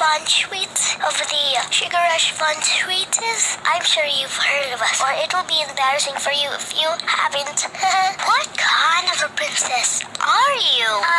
Von Schweetz of the Sugar Rush Von Schweetz. I'm sure you've heard of us, or it will be embarrassing for you if you haven't. what kind of a princess are you?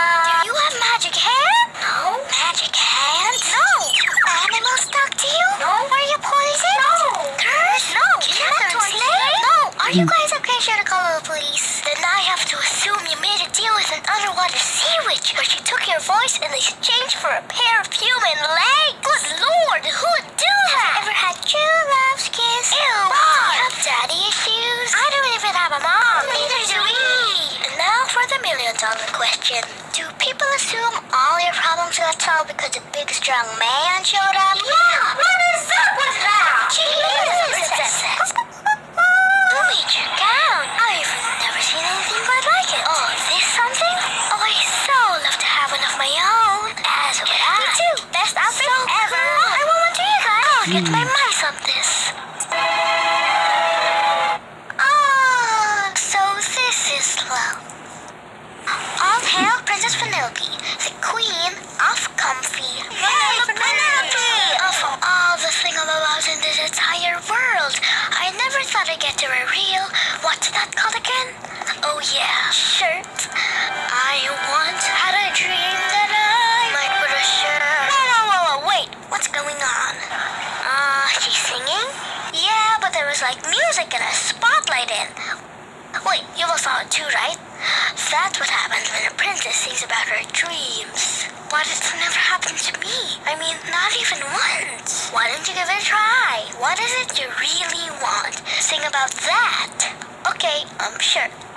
Are you guys okay? Should I call the police? Then I have to assume you made a deal with an underwater sea witch, where she took your voice in exchange for a pair of human legs. Good lord, who would do that? Ever had true love's kiss? Ew. Do you have daddy issues? I don't even have a mom. Neither do we. And now for the million dollar question. Do people assume all your problems got solved because a big strong man showed up? Yeah, I'll get my mice on this. Ah, so this is love. All hail Princess Vanellope, the queen of comfy. Vanellope! Of all the thingamabobs in this entire world, I never thought I'd get to a real, what's that called again? Oh yeah, shirt. Was like music and a spotlight in. Wait, you all saw it too, right? That's what happens when a princess sings about her dreams. Why But it's never happened to me. I mean, not even once. Why don't you give it a try? What is it you really want? Sing about that. Okay, um, sure.